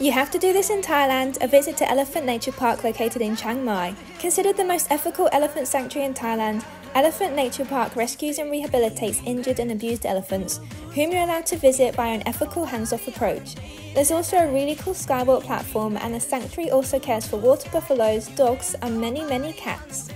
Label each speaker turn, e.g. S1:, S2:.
S1: You have to do this in Thailand, a visit to Elephant Nature Park located in Chiang Mai. Considered the most ethical elephant sanctuary in Thailand, Elephant Nature Park rescues and rehabilitates injured and abused elephants, whom you're allowed to visit by an ethical hands-off approach. There's also a really cool skywalk platform and the sanctuary also cares for water buffaloes, dogs and many many cats.